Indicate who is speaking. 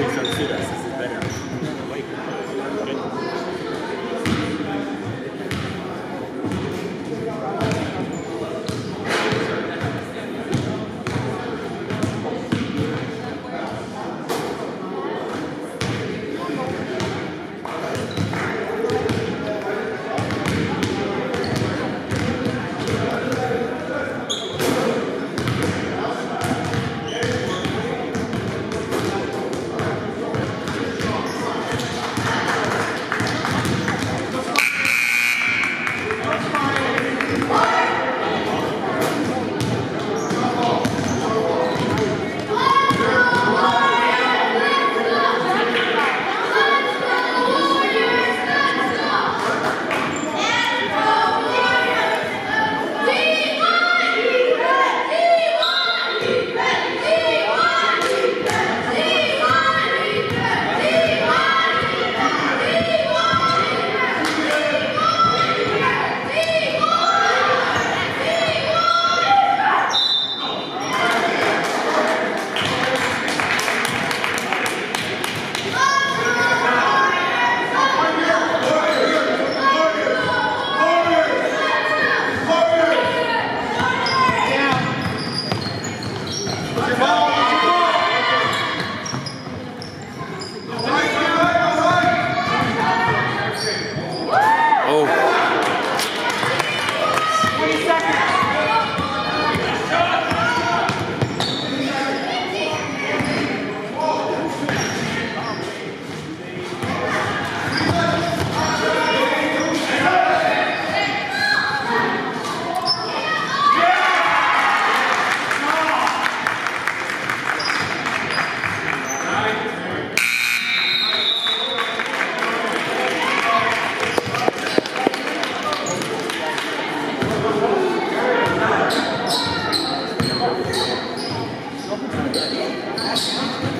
Speaker 1: Please
Speaker 2: Thank